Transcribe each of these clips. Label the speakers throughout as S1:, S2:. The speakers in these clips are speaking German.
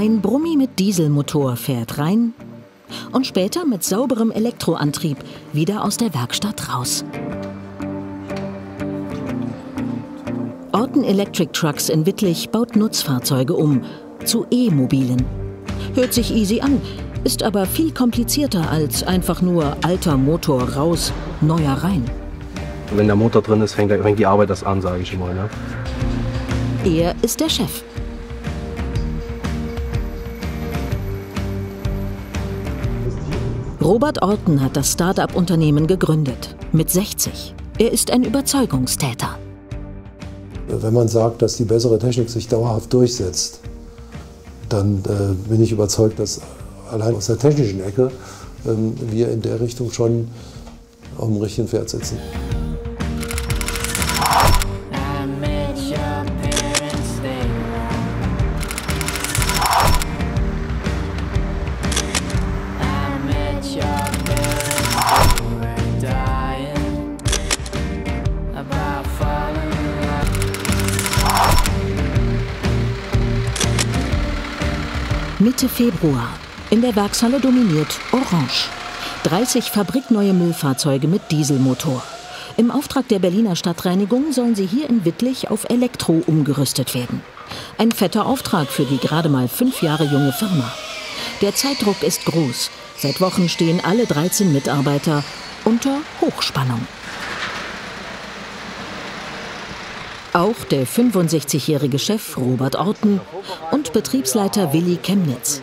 S1: Ein Brummi mit Dieselmotor fährt rein und später mit sauberem Elektroantrieb wieder aus der Werkstatt raus. Orton Electric Trucks in Wittlich baut Nutzfahrzeuge um zu E-Mobilen. Hört sich easy an, ist aber viel komplizierter als einfach nur alter Motor raus, neuer rein.
S2: Wenn der Motor drin ist, fängt, fängt die Arbeit das an, sage ich mal. Ne?
S1: Er ist der Chef. Robert Orton hat das Start-up-Unternehmen gegründet. Mit 60. Er ist ein Überzeugungstäter.
S3: Wenn man sagt, dass die bessere Technik sich dauerhaft durchsetzt, dann äh, bin ich überzeugt, dass allein aus der technischen Ecke ähm, wir in der Richtung schon auf dem richtigen Pferd sitzen.
S1: Mitte Februar. In der Werkshalle dominiert Orange. 30 fabrikneue Müllfahrzeuge mit Dieselmotor. Im Auftrag der Berliner Stadtreinigung sollen sie hier in Wittlich auf Elektro umgerüstet werden. Ein fetter Auftrag für die gerade mal fünf Jahre junge Firma. Der Zeitdruck ist groß. Seit Wochen stehen alle 13 Mitarbeiter unter Hochspannung. Auch der 65-jährige Chef Robert Orten und Betriebsleiter Willi Chemnitz.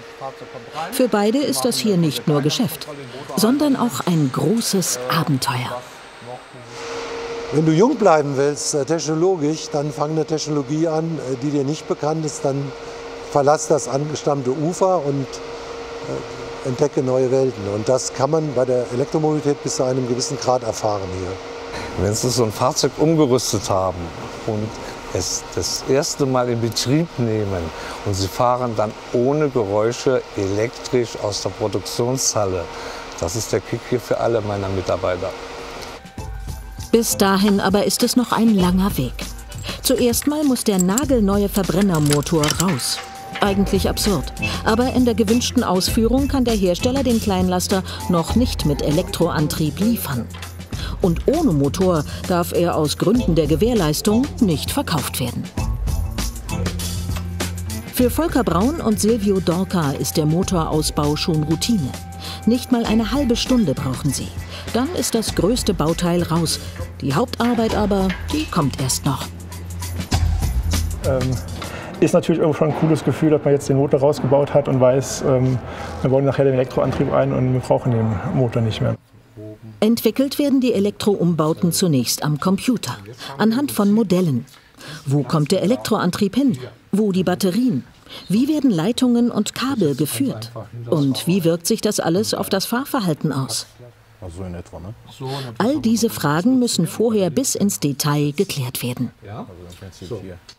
S1: Für beide ist das hier nicht nur Geschäft, sondern auch ein großes Abenteuer.
S3: Wenn du jung bleiben willst, äh, technologisch, dann fang eine Technologie an, äh, die dir nicht bekannt ist, dann verlass das angestammte Ufer und äh, entdecke neue Welten. Und das kann man bei der Elektromobilität bis zu einem gewissen Grad erfahren hier.
S4: Wenn Sie so ein Fahrzeug umgerüstet haben und es das erste Mal in Betrieb nehmen und sie fahren dann ohne Geräusche elektrisch aus der Produktionshalle. Das ist der Kick hier für alle meiner Mitarbeiter.
S1: Bis dahin aber ist es noch ein langer Weg. Zuerst mal muss der nagelneue Verbrennermotor raus. Eigentlich absurd. Aber in der gewünschten Ausführung kann der Hersteller den Kleinlaster noch nicht mit Elektroantrieb liefern und ohne Motor darf er aus Gründen der Gewährleistung nicht verkauft werden. Für Volker Braun und Silvio Dorca ist der Motorausbau schon Routine. Nicht mal eine halbe Stunde brauchen sie. Dann ist das größte Bauteil raus. Die Hauptarbeit aber, die kommt erst noch.
S5: Ähm, ist natürlich irgendwo schon ein cooles Gefühl, dass man jetzt den Motor rausgebaut hat und weiß, ähm, wir bauen nachher den Elektroantrieb ein und wir brauchen den Motor nicht mehr.
S1: Entwickelt werden die Elektroumbauten zunächst am Computer, anhand von Modellen. Wo kommt der Elektroantrieb hin? Wo die Batterien? Wie werden Leitungen und Kabel geführt? Und wie wirkt sich das alles auf das Fahrverhalten aus? So in etwa, ne? All diese Fragen müssen vorher bis ins Detail geklärt werden.
S4: Ja,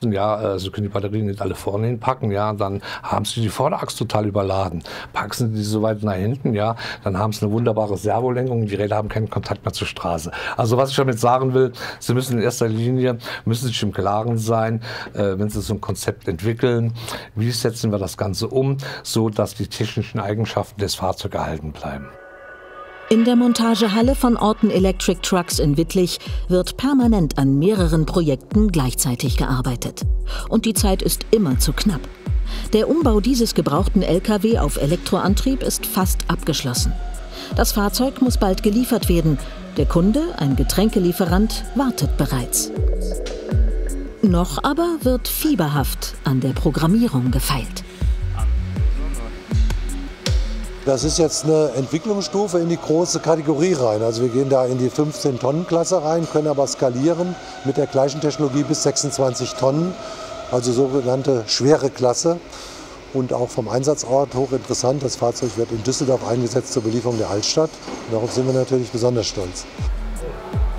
S4: ja äh, Sie können die Batterien nicht alle vorne hinpacken, ja, dann haben Sie die Vorderachse total überladen. Packen Sie die so weit nach hinten, ja, dann haben Sie eine wunderbare Servolenkung, die Räder haben keinen Kontakt mehr zur Straße. Also was ich damit sagen will, Sie müssen in erster Linie, müssen sich im Klaren sein, äh, wenn Sie so ein Konzept entwickeln, wie setzen wir das Ganze um, so dass die technischen Eigenschaften des Fahrzeugs erhalten bleiben.
S1: In der Montagehalle von Orton Electric Trucks in Wittlich wird permanent an mehreren Projekten gleichzeitig gearbeitet. Und die Zeit ist immer zu knapp. Der Umbau dieses gebrauchten Lkw auf Elektroantrieb ist fast abgeschlossen. Das Fahrzeug muss bald geliefert werden. Der Kunde, ein Getränkelieferant, wartet bereits. Noch aber wird fieberhaft an der Programmierung gefeilt.
S3: Das ist jetzt eine Entwicklungsstufe in die große Kategorie rein. Also wir gehen da in die 15-Tonnen-Klasse rein, können aber skalieren mit der gleichen Technologie bis 26 Tonnen, also sogenannte schwere Klasse. Und auch vom Einsatzort hochinteressant, das Fahrzeug wird in Düsseldorf eingesetzt zur Belieferung der Altstadt. Darauf sind wir natürlich besonders stolz.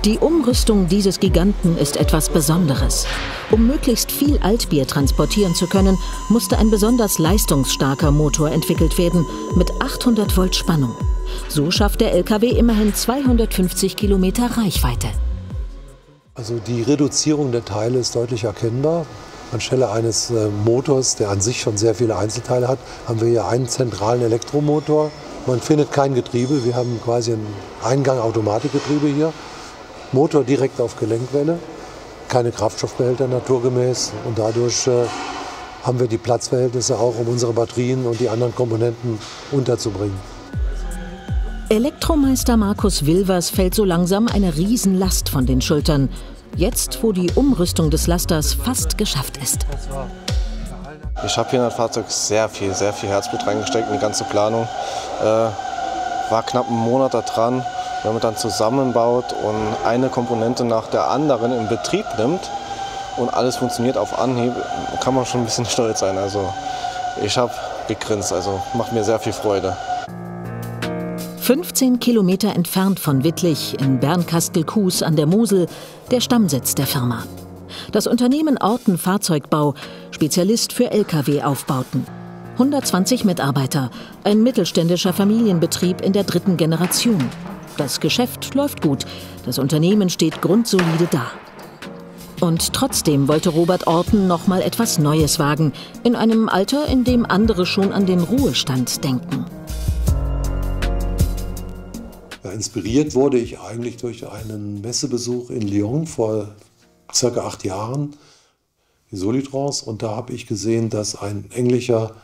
S1: Die Umrüstung dieses Giganten ist etwas Besonderes. Um möglichst viel Altbier transportieren zu können, musste ein besonders leistungsstarker Motor entwickelt werden mit 800 Volt Spannung. So schafft der LKW immerhin 250 Kilometer Reichweite.
S3: Also die Reduzierung der Teile ist deutlich erkennbar. Anstelle eines äh, Motors, der an sich schon sehr viele Einzelteile hat, haben wir hier einen zentralen Elektromotor. Man findet kein Getriebe. Wir haben quasi ein Eingang-Automatikgetriebe hier. Motor direkt auf Gelenkwelle. Keine Kraftstoffbehälter naturgemäß. Und dadurch äh, haben wir die Platzverhältnisse auch, um unsere Batterien und die anderen Komponenten unterzubringen.
S1: Elektromeister Markus Wilvers fällt so langsam eine Riesenlast von den Schultern. Jetzt, wo die Umrüstung des Lasters fast geschafft ist.
S6: Ich habe hier in das Fahrzeug sehr viel, sehr viel Herzblut reingesteckt in die ganze Planung. Äh, war knapp einen Monat da dran. Wenn man dann zusammenbaut und eine Komponente nach der anderen in Betrieb nimmt und alles funktioniert auf Anhieb, kann man schon ein bisschen stolz sein. Also ich habe gegrinst, also macht mir sehr viel Freude.
S1: 15 Kilometer entfernt von Wittlich in Bernkastel-Kues an der Mosel der Stammsitz der Firma. Das Unternehmen Orten Fahrzeugbau, Spezialist für Lkw-Aufbauten. 120 Mitarbeiter, ein mittelständischer Familienbetrieb in der dritten Generation. Das Geschäft läuft gut, das Unternehmen steht grundsolide da. Und trotzdem wollte Robert Orten noch mal etwas Neues wagen, in einem Alter, in dem andere schon an den Ruhestand denken.
S3: Inspiriert wurde ich eigentlich durch einen Messebesuch in Lyon vor circa acht Jahren, die Solitrance. Und da habe ich gesehen, dass ein englischer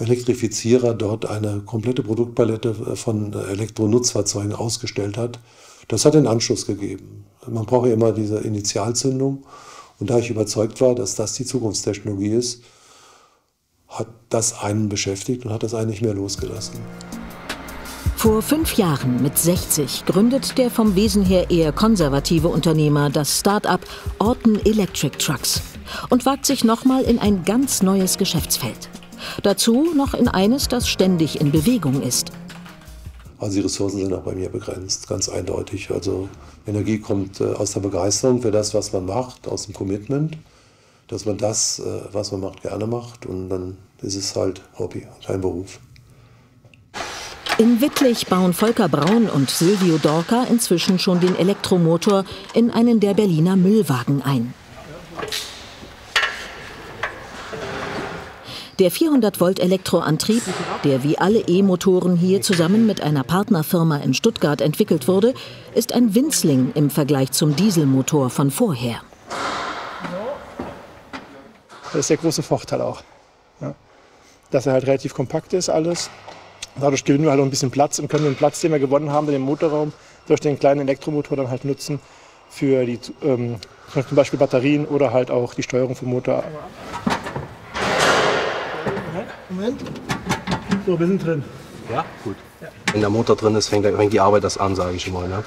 S3: Elektrifizierer dort eine komplette Produktpalette von Elektronutzfahrzeugen ausgestellt hat. Das hat den Anschluss gegeben. Man braucht ja immer diese Initialzündung. Und da ich überzeugt war, dass das die Zukunftstechnologie ist, hat das einen beschäftigt und hat das einen nicht mehr losgelassen.
S1: Vor fünf Jahren mit 60 gründet der vom Wesen her eher konservative Unternehmer das Start-up Orton Electric Trucks und wagt sich nochmal in ein ganz neues Geschäftsfeld. Dazu noch in eines, das ständig in Bewegung ist.
S3: Also die Ressourcen sind auch bei mir begrenzt, ganz eindeutig. Also Energie kommt äh, aus der Begeisterung für das, was man macht, aus dem Commitment, dass man das, äh, was man macht, gerne macht und dann ist es halt Hobby, kein Beruf.
S1: In Wittlich bauen Volker Braun und Silvio Dorka inzwischen schon den Elektromotor in einen der Berliner Müllwagen ein. Der 400-Volt-Elektroantrieb, der wie alle E-Motoren hier zusammen mit einer Partnerfirma in Stuttgart entwickelt wurde, ist ein Winzling im Vergleich zum Dieselmotor von vorher.
S5: Das ist der große Vorteil auch. Ja. Dass er halt relativ kompakt ist alles Dadurch gewinnen wir halt auch ein bisschen Platz und können den Platz, den wir gewonnen haben, den Motorraum, durch den kleinen Elektromotor dann halt nutzen für die, ähm, zum Beispiel Batterien oder halt auch die Steuerung vom Motor.
S3: Moment. So, wir sind drin.
S2: Ja, gut. Wenn der Motor drin ist, fängt, fängt die Arbeit das an, sage ich mal. Ne?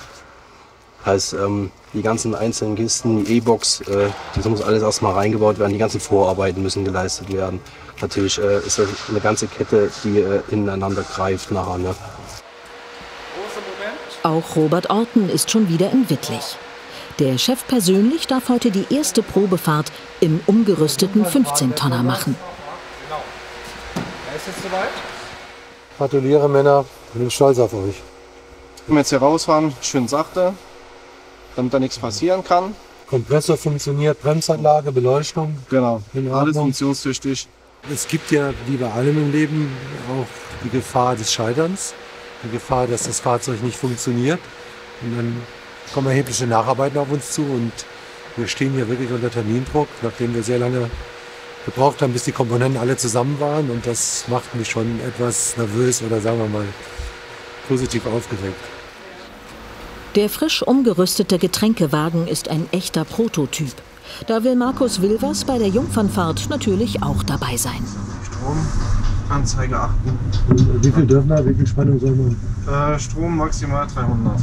S2: Heißt, ähm, die ganzen einzelnen Kisten, die E-Box, äh, das muss alles erstmal reingebaut werden, die ganzen Vorarbeiten müssen geleistet werden. Natürlich äh, ist das eine ganze Kette, die äh, ineinander greift nachher. Ne?
S1: Auch Robert Orten ist schon wieder in Wittlich. Der Chef persönlich darf heute die erste Probefahrt im umgerüsteten 15-Tonner machen.
S3: Ist jetzt soweit? Gratuliere Männer, ich bin stolz auf euch.
S6: Wenn wir jetzt hier rausfahren, schön sachte, damit da nichts passieren kann.
S3: Kompressor funktioniert, Bremsanlage, Beleuchtung.
S6: Genau, alles funktionstüchtig.
S3: Es gibt ja, wie bei allem im Leben, auch die Gefahr des Scheiterns, die Gefahr, dass das Fahrzeug nicht funktioniert. Und dann kommen erhebliche Nacharbeiten auf uns zu und wir stehen hier wirklich unter Termindruck, nachdem wir sehr lange gebraucht haben, bis die Komponenten alle zusammen waren. Und das macht mich schon etwas nervös oder sagen wir mal positiv aufgeregt.
S1: Der frisch umgerüstete Getränkewagen ist ein echter Prototyp. Da will Markus Wilvers bei der Jungfernfahrt natürlich auch dabei sein.
S6: Stromanzeige achten.
S3: Wie viel dürfen wir, wie viel Spannung soll
S6: man? Äh, Strom maximal 300.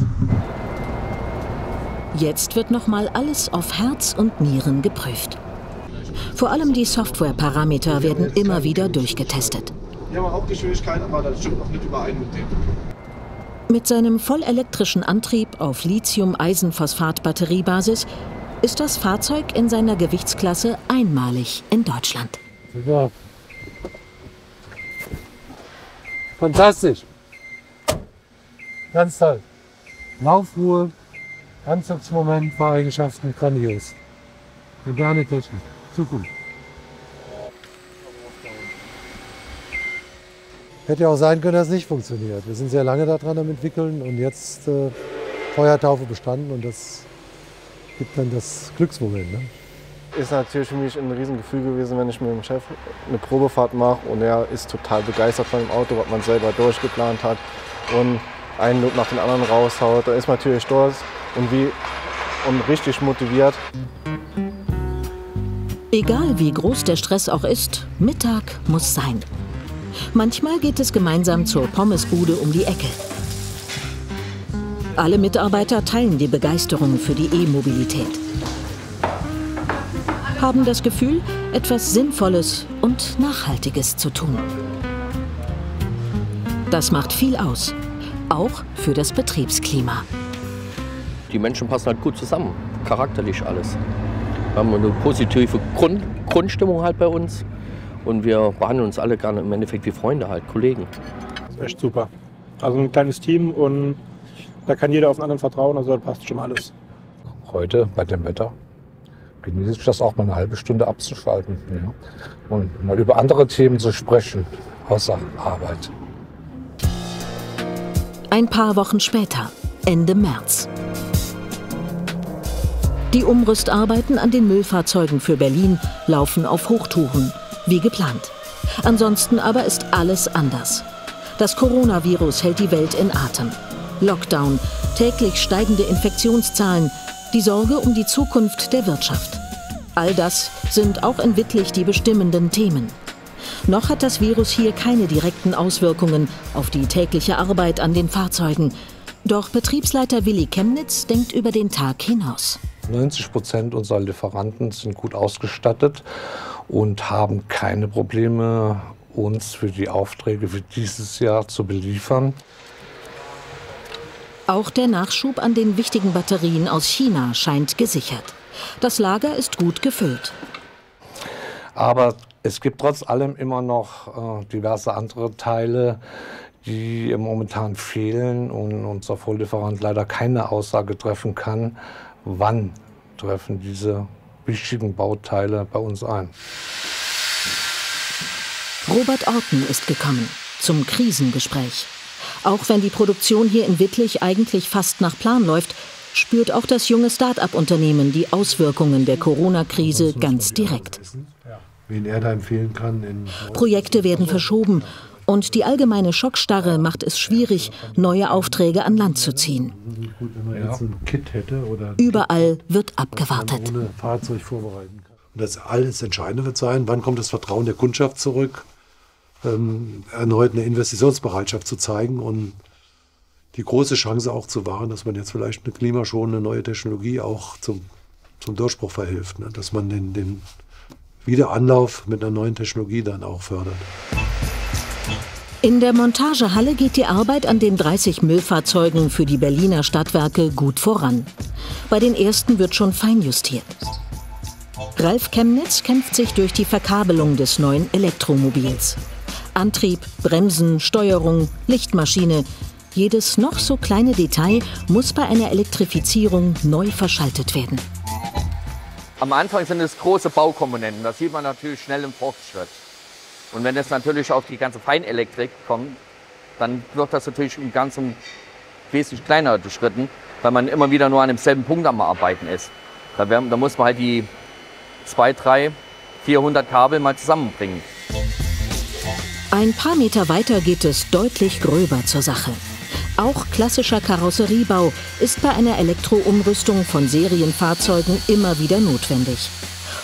S1: Jetzt wird nochmal alles auf Herz und Nieren geprüft. Vor allem die Softwareparameter werden immer wieder durchgetestet.
S6: Wir haben Hauptgeschwindigkeit, aber das stimmt noch nicht überein mit dem.
S1: Mit seinem vollelektrischen Antrieb auf Lithium-Eisenphosphat-Batteriebasis ist das Fahrzeug in seiner Gewichtsklasse einmalig in Deutschland.
S3: Super. Fantastisch. Ganz toll. Laufruhe, Anzugsmoment, Fahreigenschaften, grandios. Moderne Technik. Zukunft. Hätte ja auch sein können, dass es nicht funktioniert. Wir sind sehr lange daran am entwickeln und jetzt äh, Feuertaufe bestanden und das gibt dann das Glücksmoment. Ne?
S6: Ist natürlich für mich ein Riesengefühl gewesen, wenn ich mit dem Chef eine Probefahrt mache und er ist total begeistert von dem Auto, was man selber durchgeplant hat und einen Lob nach dem anderen raushaut. Da ist man natürlich stolz und, wie, und richtig motiviert.
S1: Egal wie groß der Stress auch ist, Mittag muss sein. Manchmal geht es gemeinsam zur Pommesbude um die Ecke. Alle Mitarbeiter teilen die Begeisterung für die E-Mobilität. Haben das Gefühl, etwas Sinnvolles und Nachhaltiges zu tun. Das macht viel aus, auch für das Betriebsklima.
S7: Die Menschen passen halt gut zusammen, charakterlich alles. Wir haben eine positive Grund Grundstimmung halt bei uns und wir behandeln uns alle gerne im Endeffekt wie Freunde halt, Kollegen.
S5: Das ist echt super. Also ein kleines Team und da kann jeder auf den anderen vertrauen, also da passt schon alles.
S4: Heute bei dem Wetter genieße ich das auch mal eine halbe Stunde abzuschalten ja. und mal über andere Themen zu sprechen, außer Arbeit.
S1: Ein paar Wochen später, Ende März. Die Umrüstarbeiten an den Müllfahrzeugen für Berlin laufen auf Hochtouren, wie geplant. Ansonsten aber ist alles anders. Das Coronavirus hält die Welt in Atem. Lockdown, täglich steigende Infektionszahlen, die Sorge um die Zukunft der Wirtschaft. All das sind auch in Wittlich die bestimmenden Themen. Noch hat das Virus hier keine direkten Auswirkungen auf die tägliche Arbeit an den Fahrzeugen. Doch Betriebsleiter Willi Chemnitz denkt über den Tag hinaus.
S4: 90 Prozent unserer Lieferanten sind gut ausgestattet und haben keine Probleme, uns für die Aufträge für dieses Jahr zu beliefern.
S1: Auch der Nachschub an den wichtigen Batterien aus China scheint gesichert. Das Lager ist gut gefüllt.
S4: Aber es gibt trotz allem immer noch äh, diverse andere Teile, die momentan fehlen und unser Vorlieferant leider keine Aussage treffen kann, wann treffen diese wichtigen Bauteile bei uns ein.
S1: Robert Orten ist gekommen zum Krisengespräch. Auch wenn die Produktion hier in Wittlich eigentlich fast nach Plan läuft, spürt auch das junge Start-up-Unternehmen die Auswirkungen der Corona-Krise ganz direkt.
S3: Wen er da empfehlen kann.
S1: Projekte werden verschoben und die allgemeine Schockstarre macht es schwierig, neue Aufträge an Land zu ziehen. Überall wird abgewartet.
S3: Und das alles Entscheidende wird sein, wann kommt das Vertrauen der Kundschaft zurück, ähm, erneut eine Investitionsbereitschaft zu zeigen und die große Chance auch zu wahren, dass man jetzt vielleicht eine klimaschonende neue Technologie auch zum, zum Durchbruch verhilft. Ne? Dass man den, den Wiederanlauf mit einer neuen Technologie dann auch fördert.
S1: In der Montagehalle geht die Arbeit an den 30 Müllfahrzeugen für die Berliner Stadtwerke gut voran. Bei den ersten wird schon feinjustiert. Ralf Chemnitz kämpft sich durch die Verkabelung des neuen Elektromobils. Antrieb, Bremsen, Steuerung, Lichtmaschine. Jedes noch so kleine Detail muss bei einer Elektrifizierung neu verschaltet werden.
S7: Am Anfang sind es große Baukomponenten, das sieht man natürlich schnell im Fortschritt. Und wenn es natürlich auf die ganze Feinelektrik kommt, dann wird das natürlich im Ganzen wesentlich kleiner beschritten, weil man immer wieder nur an demselben Punkt am Arbeiten ist. Da, wär, da muss man halt die 2, 3, 400 Kabel mal zusammenbringen.
S1: Ein paar Meter weiter geht es deutlich gröber zur Sache. Auch klassischer Karosseriebau ist bei einer Elektroumrüstung von Serienfahrzeugen immer wieder notwendig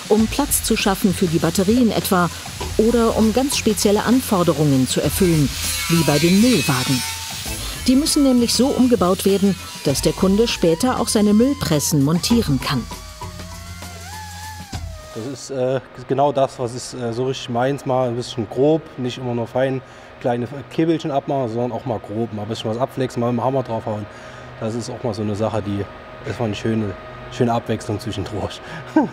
S1: um Platz zu schaffen für die Batterien etwa oder um ganz spezielle Anforderungen zu erfüllen, wie bei den Müllwagen. Die müssen nämlich so umgebaut werden, dass der Kunde später auch seine Müllpressen montieren kann.
S2: Das ist äh, genau das, was ist äh, so richtig meins, mal ein bisschen grob, nicht immer nur fein kleine Kibbelchen abmachen, sondern auch mal grob, mal ein bisschen was abflexen, mal mit dem Hammer draufhauen. Das ist auch mal so eine Sache, die ist mal eine schöne, schöne Abwechslung zwischendurch.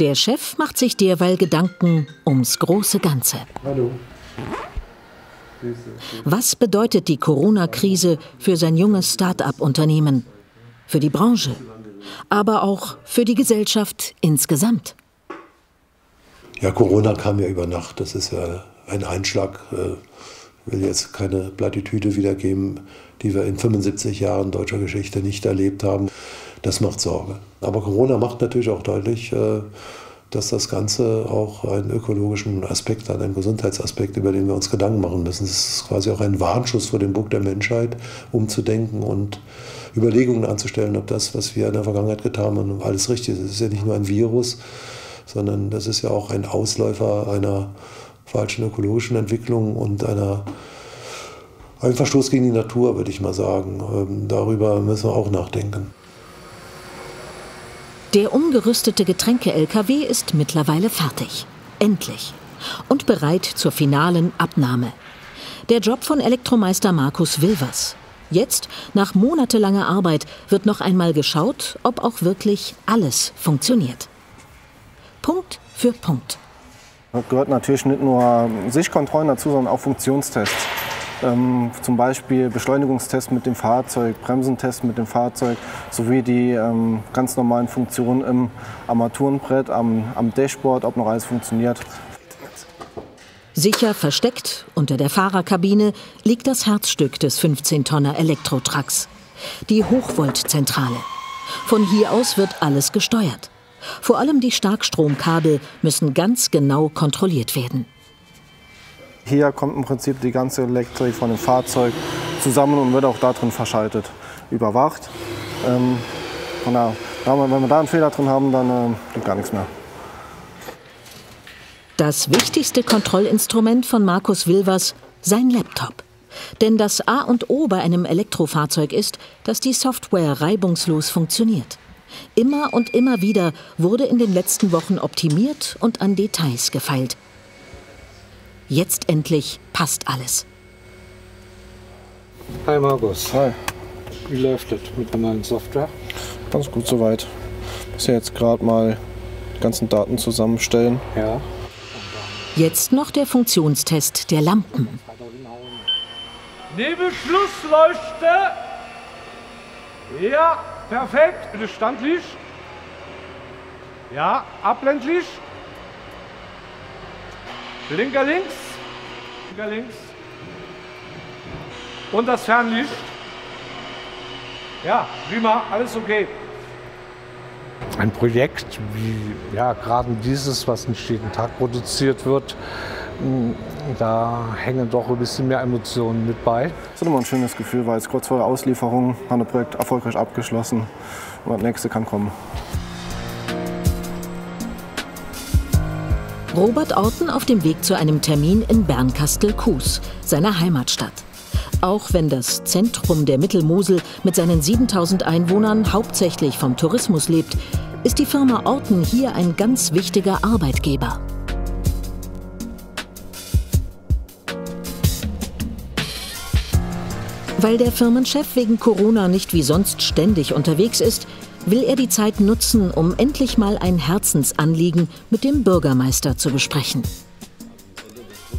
S1: Der Chef macht sich derweil Gedanken ums große Ganze. Hallo. Was bedeutet die Corona-Krise für sein junges Start-up-Unternehmen, für die Branche, aber auch für die Gesellschaft insgesamt?
S3: Ja, Corona kam ja über Nacht. Das ist ja ein Einschlag, äh, will jetzt keine Plattitüde wiedergeben, die wir in 75 Jahren deutscher Geschichte nicht erlebt haben. Das macht Sorge. Aber Corona macht natürlich auch deutlich, äh, dass das Ganze auch einen ökologischen Aspekt hat, einen Gesundheitsaspekt, über den wir uns Gedanken machen müssen. Es ist quasi auch ein Warnschuss vor dem Bug der Menschheit, umzudenken und Überlegungen anzustellen, ob das, was wir in der Vergangenheit getan haben, alles richtig ist. Es ist ja nicht nur ein Virus, sondern das ist ja auch ein Ausläufer einer falschen ökologischen Entwicklung und einer ein Verstoß gegen die Natur, würde ich mal sagen. Ähm, darüber müssen wir auch nachdenken.
S1: Der umgerüstete Getränke-LKW ist mittlerweile fertig. Endlich. Und bereit zur finalen Abnahme. Der Job von Elektromeister Markus Wilvers. Jetzt, nach monatelanger Arbeit, wird noch einmal geschaut, ob auch wirklich alles funktioniert. Punkt für Punkt.
S6: Da gehört natürlich nicht nur Sichtkontrollen dazu, sondern auch Funktionstests. Ähm, zum Beispiel Beschleunigungstest mit dem Fahrzeug, Bremsentest mit dem Fahrzeug sowie die ähm, ganz normalen Funktionen im Armaturenbrett, am, am Dashboard, ob noch alles funktioniert.
S1: Sicher versteckt unter der Fahrerkabine liegt das Herzstück des 15-Tonner Elektrotrucks, die Hochvoltzentrale. Von hier aus wird alles gesteuert. Vor allem die Starkstromkabel müssen ganz genau kontrolliert werden.
S6: Hier kommt im Prinzip die ganze Elektrik von dem Fahrzeug zusammen und wird auch darin verschaltet, überwacht. Ähm, da, wenn wir da einen Fehler drin haben, dann äh, geht gar nichts mehr.
S1: Das wichtigste Kontrollinstrument von Markus Wilvers, sein Laptop. Denn das A und O bei einem Elektrofahrzeug ist, dass die Software reibungslos funktioniert. Immer und immer wieder wurde in den letzten Wochen optimiert und an Details gefeilt. Jetzt endlich passt alles.
S4: Hi Markus.
S6: Hi.
S4: Wie läuft es mit der neuen Software?
S6: Ganz gut soweit. Muss ja jetzt gerade mal die ganzen Daten zusammenstellen.
S4: Ja.
S1: Jetzt noch der Funktionstest der Lampen.
S8: Nebelschlussleuchte. Ja, perfekt. Bitte Standlicht. Ja, Abblendlicht. Linker links. Linker links. Und das Fernlicht. Ja, prima, alles okay.
S4: Ein Projekt wie ja, gerade dieses, was nicht jeden Tag produziert wird, da hängen doch ein bisschen mehr Emotionen mit bei.
S6: Das ist immer ein schönes Gefühl, weil es kurz vor der Auslieferung haben das Projekt erfolgreich abgeschlossen und das nächste kann kommen.
S1: Robert Orten auf dem Weg zu einem Termin in Bernkastel-Kues, seiner Heimatstadt. Auch wenn das Zentrum der Mittelmosel mit seinen 7000 Einwohnern hauptsächlich vom Tourismus lebt, ist die Firma Orten hier ein ganz wichtiger Arbeitgeber. Weil der Firmenchef wegen Corona nicht wie sonst ständig unterwegs ist, will er die Zeit nutzen, um endlich mal ein Herzensanliegen mit dem Bürgermeister zu besprechen.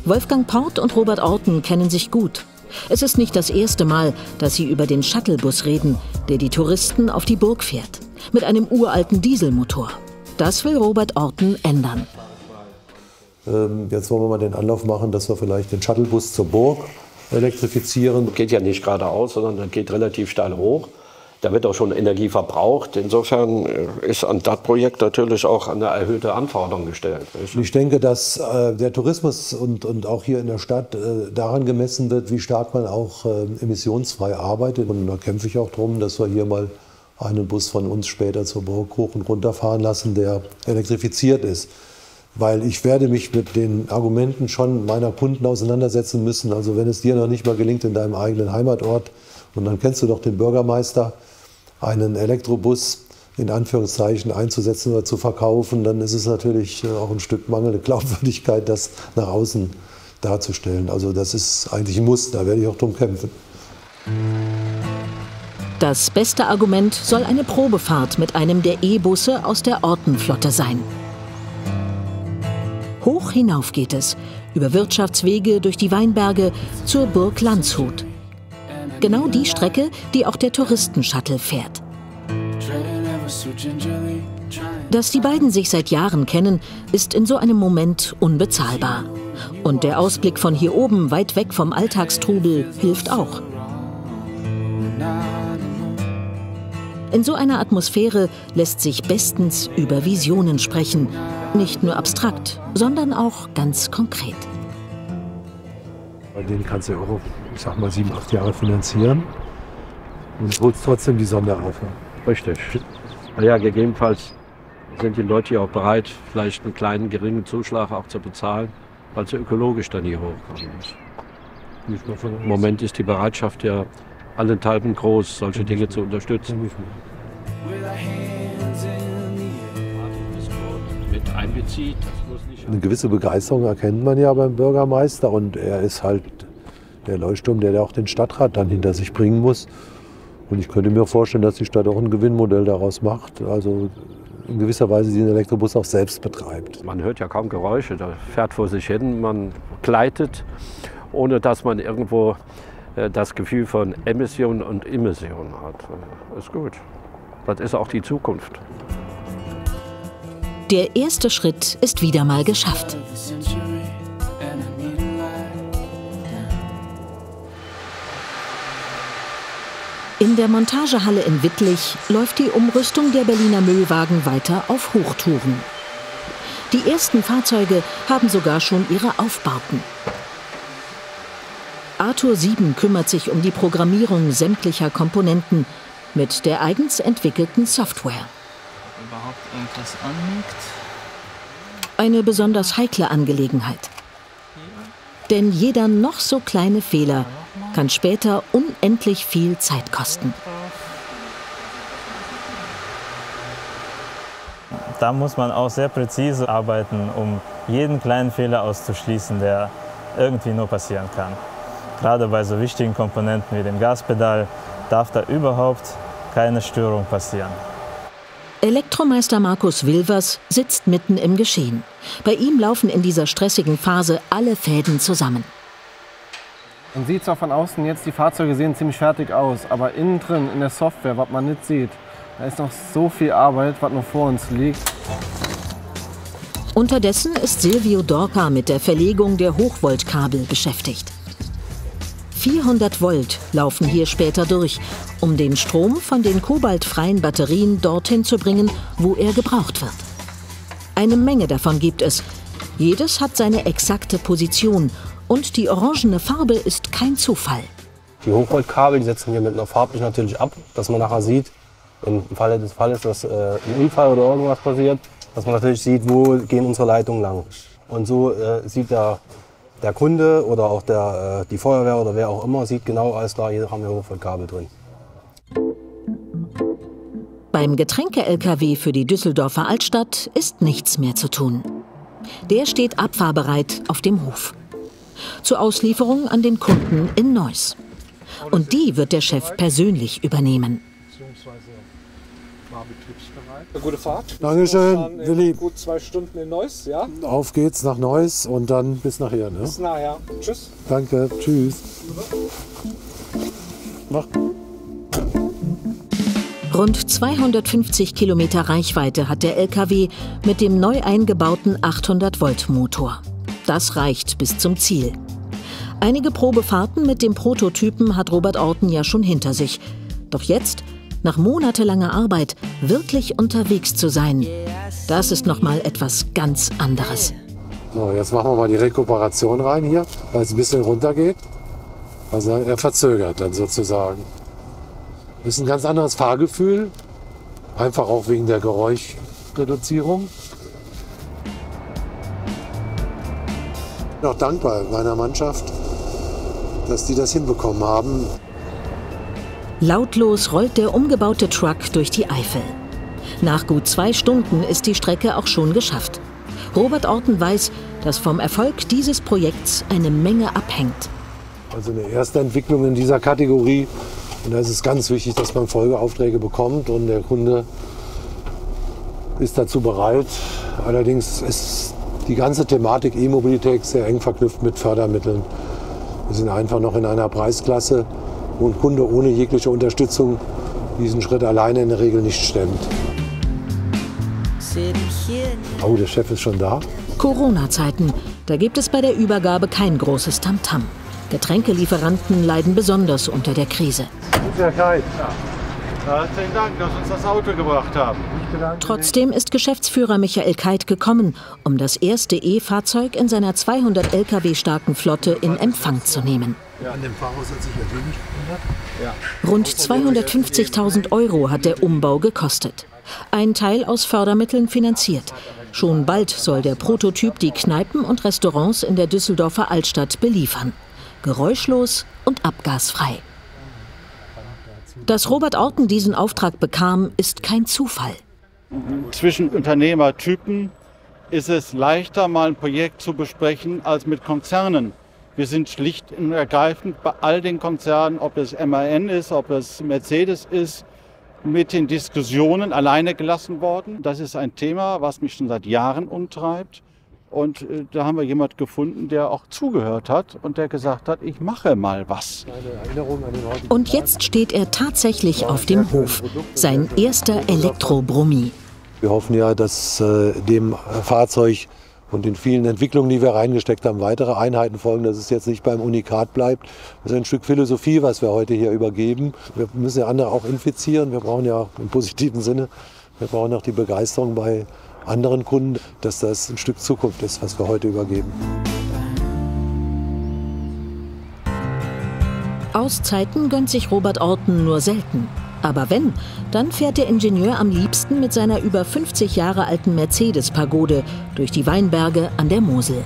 S1: Wolfgang Port und Robert Orten kennen sich gut. Es ist nicht das erste Mal, dass sie über den Shuttlebus reden, der die Touristen auf die Burg fährt. Mit einem uralten Dieselmotor. Das will Robert Orten ändern.
S3: Ähm, jetzt wollen wir mal den Anlauf machen, dass wir vielleicht den Shuttlebus zur Burg elektrifizieren.
S9: Geht ja nicht geradeaus, sondern das geht relativ steil hoch. Da wird auch schon Energie verbraucht. Insofern äh, ist an das Projekt natürlich auch eine erhöhte Anforderung gestellt.
S3: Ich denke, dass äh, der Tourismus und, und auch hier in der Stadt äh, daran gemessen wird, wie stark man auch äh, emissionsfrei arbeitet. Und da kämpfe ich auch darum, dass wir hier mal einen Bus von uns später zur Burg hoch und runter fahren lassen, der elektrifiziert ist. Weil ich werde mich mit den Argumenten schon meiner Kunden auseinandersetzen müssen. Also wenn es dir noch nicht mal gelingt in deinem eigenen Heimatort, und dann kennst du doch den Bürgermeister, einen Elektrobus in Anführungszeichen einzusetzen oder zu verkaufen, dann ist es natürlich äh, auch ein Stück mangelnde Glaubwürdigkeit, das nach außen darzustellen. Also das ist eigentlich ein Muss, da werde ich auch drum kämpfen.
S1: Das beste Argument soll eine Probefahrt mit einem der E-Busse aus der Ortenflotte sein. Hoch hinauf geht es, über Wirtschaftswege durch die Weinberge zur Burg Landshut. Genau die Strecke, die auch der Touristenshuttle fährt. Dass die beiden sich seit Jahren kennen, ist in so einem Moment unbezahlbar. Und der Ausblick von hier oben, weit weg vom Alltagstrubel, hilft auch. In so einer Atmosphäre lässt sich bestens über Visionen sprechen. Nicht nur abstrakt, sondern auch ganz konkret.
S3: Bei denen kannst du auch, ich sag mal, sieben, acht Jahre finanzieren und holst trotzdem die Sonderreife.
S9: Richtig. Ja, gegebenenfalls sind die Leute ja auch bereit, vielleicht einen kleinen, geringen Zuschlag auch zu bezahlen, weil sie ökologisch dann hier hochkommen. Im Moment ist die Bereitschaft ja allenthalben groß, solche Dinge zu unterstützen. Mit einbezieht,
S3: Eine gewisse Begeisterung erkennt man ja beim Bürgermeister und er ist halt der Leuchtturm, der auch den Stadtrat dann hinter sich bringen muss. Und ich könnte mir vorstellen, dass die Stadt auch ein Gewinnmodell daraus macht. Also in gewisser Weise den Elektrobus auch selbst betreibt.
S9: Man hört ja kaum Geräusche, der fährt vor sich hin, man gleitet, ohne dass man irgendwo äh, das Gefühl von Emission und Emission hat. Äh, Ist gut. Das ist auch die Zukunft.
S1: Der erste Schritt ist wieder mal geschafft. In der Montagehalle in Wittlich läuft die Umrüstung der Berliner Müllwagen weiter auf Hochtouren. Die ersten Fahrzeuge haben sogar schon ihre Aufbauten. Arthur 7 kümmert sich um die Programmierung sämtlicher Komponenten mit der eigens entwickelten Software. Eine besonders heikle Angelegenheit. Denn jeder noch so kleine Fehler kann später unendlich viel Zeit kosten.
S10: Da muss man auch sehr präzise arbeiten, um jeden kleinen Fehler auszuschließen, der irgendwie nur passieren kann. Gerade bei so wichtigen Komponenten wie dem Gaspedal darf da überhaupt keine Störung passieren.
S1: Elektromeister Markus Wilvers sitzt mitten im Geschehen. Bei ihm laufen in dieser stressigen Phase alle Fäden zusammen.
S11: Man sieht zwar von außen jetzt, die Fahrzeuge sehen ziemlich fertig aus, aber innen drin, in der Software, was man nicht sieht, da ist noch so viel Arbeit, was noch vor uns liegt.
S1: Unterdessen ist Silvio Dorca mit der Verlegung der Hochvoltkabel beschäftigt. 400 Volt laufen hier später durch, um den Strom von den kobaltfreien Batterien dorthin zu bringen, wo er gebraucht wird. Eine Menge davon gibt es. Jedes hat seine exakte Position und die orangene Farbe ist kein Zufall.
S2: Die Hochvoltkabel die setzen wir mit einer farblich natürlich ab, dass man nachher sieht, im Falle des Falles, dass äh, ein Unfall oder irgendwas passiert, dass man natürlich sieht, wo gehen unsere Leitungen lang. Und so äh, sieht der, der Kunde oder auch der, äh, die Feuerwehr oder wer auch immer, sieht genau, alles klar, hier haben wir Hochvoltkabel drin.
S1: Beim Getränke-LKW für die Düsseldorfer Altstadt ist nichts mehr zu tun. Der steht abfahrbereit auf dem Hof. Zur Auslieferung an den Kunden in Neuss. Und die wird der Chef persönlich übernehmen.
S12: Eine gute Fahrt.
S3: Dankeschön, Willi.
S12: Gut zwei Stunden in Neuss, ja?
S3: Auf geht's nach Neuss und dann bis nachher. Ne?
S12: Bis nachher. Tschüss.
S3: Danke, tschüss. Mach.
S1: Rund 250 Kilometer Reichweite hat der LKW mit dem neu eingebauten 800-Volt-Motor. Das reicht bis zum Ziel. Einige Probefahrten mit dem Prototypen hat Robert Orten ja schon hinter sich. Doch jetzt, nach monatelanger Arbeit, wirklich unterwegs zu sein, das ist noch mal etwas ganz anderes.
S3: So, jetzt machen wir mal die Rekuperation rein hier, weil es ein bisschen runter geht. Also er verzögert dann sozusagen. Das ist ein ganz anderes Fahrgefühl. Einfach auch wegen der Geräuschreduzierung. Bin auch dankbar meiner Mannschaft, dass die das hinbekommen haben.
S1: Lautlos rollt der umgebaute Truck durch die Eifel. Nach gut zwei Stunden ist die Strecke auch schon geschafft. Robert Orten weiß, dass vom Erfolg dieses Projekts eine Menge abhängt.
S3: Also eine erste Entwicklung in dieser Kategorie. Und da ist es ganz wichtig, dass man Folgeaufträge bekommt und der Kunde ist dazu bereit. Allerdings ist die ganze Thematik E-Mobilität sehr eng verknüpft mit Fördermitteln. Wir sind einfach noch in einer Preisklasse, wo ein Kunde ohne jegliche Unterstützung diesen Schritt alleine in der Regel nicht stemmt. Oh, der Chef ist schon da.
S1: Corona-Zeiten. Da gibt es bei der Übergabe kein großes Tamtam. Getränkelieferanten leiden besonders unter der Krise.
S13: Herr Kai. Herzlichen Dank, dass Sie uns das Auto gebracht haben.
S1: Trotzdem ist Geschäftsführer Michael Keit gekommen, um das erste E-Fahrzeug in seiner 200 Lkw starken Flotte in Empfang zu nehmen.
S3: An dem Fahrhaus hat sich natürlich
S1: Rund 250.000 Euro hat der Umbau gekostet. Ein Teil aus Fördermitteln finanziert. Schon bald soll der Prototyp die Kneipen und Restaurants in der Düsseldorfer Altstadt beliefern. Geräuschlos und abgasfrei. Dass Robert Orten diesen Auftrag bekam, ist kein Zufall.
S14: Zwischen Unternehmertypen ist es leichter, mal ein Projekt zu besprechen, als mit Konzernen. Wir sind schlicht und ergreifend bei all den Konzernen, ob es MAN ist, ob es Mercedes ist, mit den Diskussionen alleine gelassen worden. Das ist ein Thema, was mich schon seit Jahren umtreibt. Und äh, da haben wir jemand gefunden, der auch zugehört hat und der gesagt hat, ich mache mal was.
S1: Und jetzt steht er tatsächlich auf dem Hof. Sein erster Elektrobrummi.
S3: Wir hoffen ja, dass äh, dem Fahrzeug und den vielen Entwicklungen, die wir reingesteckt haben, weitere Einheiten folgen, dass es jetzt nicht beim Unikat bleibt. Das ist ein Stück Philosophie, was wir heute hier übergeben. Wir müssen ja andere auch infizieren. Wir brauchen ja im positiven Sinne, wir brauchen auch die Begeisterung bei anderen Kunden, dass das ein Stück Zukunft ist, was wir heute übergeben.
S1: Auszeiten gönnt sich Robert Orten nur selten. Aber wenn, dann fährt der Ingenieur am liebsten mit seiner über 50 Jahre alten Mercedes-Pagode durch die Weinberge an der Mosel.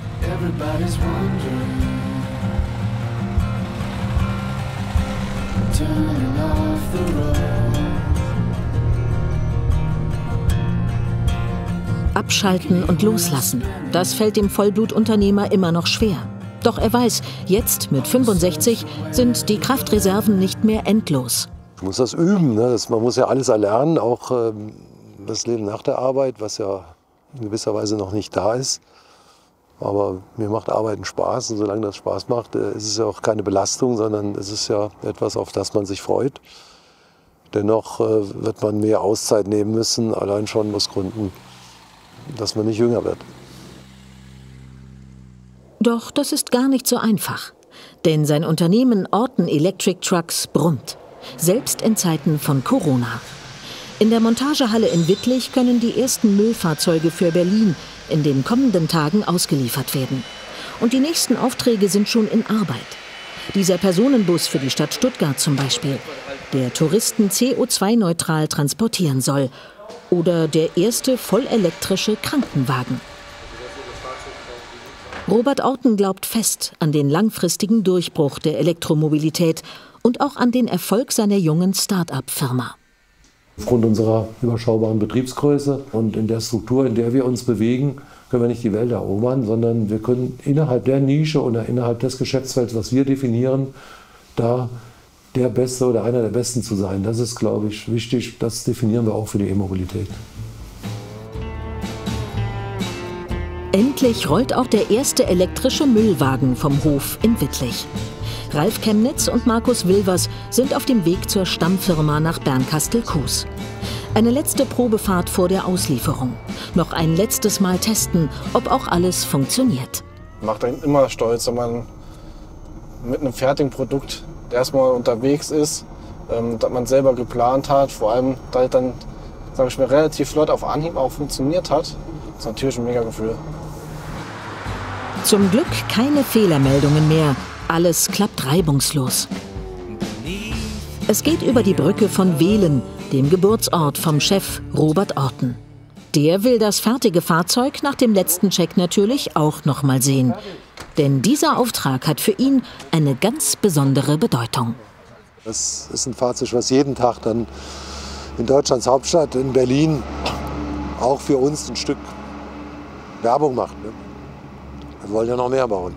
S1: Abschalten und loslassen, das fällt dem Vollblutunternehmer immer noch schwer. Doch er weiß, jetzt mit 65 sind die Kraftreserven nicht mehr endlos.
S3: Man muss das üben. Ne? Das, man muss ja alles erlernen, auch ähm, das Leben nach der Arbeit, was ja in gewisser Weise noch nicht da ist. Aber mir macht Arbeiten Spaß und solange das Spaß macht, äh, ist es ja auch keine Belastung, sondern es ist ja etwas, auf das man sich freut. Dennoch äh, wird man mehr Auszeit nehmen müssen, allein schon aus Gründen, dass man nicht jünger wird.
S1: Doch das ist gar nicht so einfach. Denn sein Unternehmen Orton Electric Trucks brummt. Selbst in Zeiten von Corona. In der Montagehalle in Wittlich können die ersten Müllfahrzeuge für Berlin in den kommenden Tagen ausgeliefert werden. Und die nächsten Aufträge sind schon in Arbeit. Dieser Personenbus für die Stadt Stuttgart zum Beispiel, der Touristen CO2-neutral transportieren soll. Oder der erste vollelektrische Krankenwagen. Robert Orten glaubt fest an den langfristigen Durchbruch der Elektromobilität und auch an den Erfolg seiner jungen Start-up-Firma.
S3: Aufgrund unserer überschaubaren Betriebsgröße und in der Struktur, in der wir uns bewegen, können wir nicht die Welt erobern, sondern wir können innerhalb der Nische oder innerhalb des Geschäftsfelds, was wir definieren, da der Beste oder einer der Besten zu sein. Das ist, glaube ich, wichtig. Das definieren wir auch für die E-Mobilität.
S1: Endlich rollt auch der erste elektrische Müllwagen vom Hof in Wittlich. Ralf Chemnitz und Markus Wilvers sind auf dem Weg zur Stammfirma nach Bernkastel-Kues. Eine letzte Probefahrt vor der Auslieferung. Noch ein letztes Mal testen, ob auch alles funktioniert.
S6: Macht einen immer stolz, wenn man mit einem fertigen Produkt erstmal unterwegs ist, ähm, das man selber geplant hat, vor allem, da es dann, sage ich mal, relativ flott auf Anhieb auch funktioniert hat. Das ist natürlich ein mega Gefühl.
S1: Zum Glück keine Fehlermeldungen mehr. Alles klappt reibungslos. Es geht über die Brücke von Wehlen, dem Geburtsort vom Chef Robert Orten. Der will das fertige Fahrzeug nach dem letzten Check natürlich auch noch mal sehen. Denn dieser Auftrag hat für ihn eine ganz besondere Bedeutung.
S3: Das ist ein Fahrzeug, was jeden Tag dann in Deutschlands Hauptstadt, in Berlin, auch für uns ein Stück Werbung macht. Ne? Wir wollen ja noch mehr bauen.